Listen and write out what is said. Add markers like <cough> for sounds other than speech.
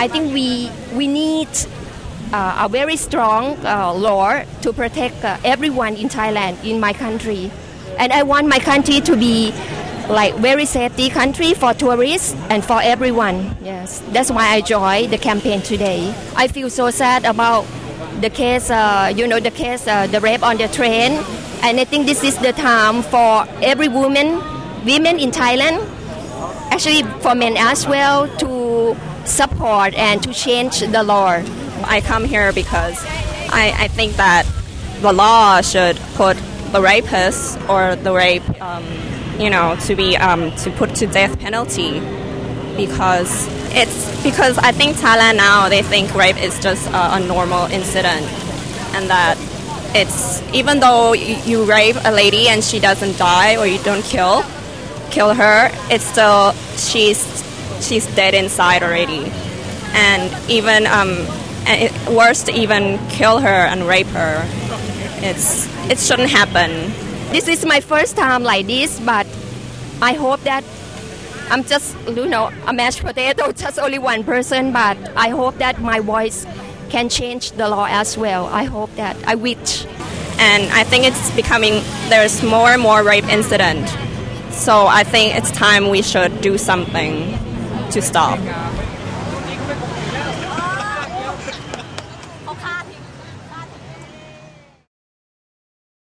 I think we we need uh, a very strong uh, law to protect uh, everyone in Thailand, in my country, and I want my country to be like very safety country for tourists and for everyone. Yes, that's why I joined the campaign today. I feel so sad about the case, uh, you know, the case, uh, the rape on the train, and I think this is the time for every woman, women in Thailand, actually for men as well, to support and to change the law. I come here because I, I think that the law should put the rapist or the rape, um, you know, to be um, to put to death penalty because it's because I think Thailand now they think rape is just a, a normal incident and that it's even though you, you rape a lady and she doesn't die or you don't kill kill her, it's still she's she's dead inside already, and even um, it, worse to even kill her and rape her. It's it shouldn't happen. This is my first time like this, but I hope that I'm just you know a mashed potato, <laughs> just only one person, but I hope that my voice can change the law as well. I hope that I wish. And I think it's becoming there's more and more rape incident. So I think it's time we should do something to stop.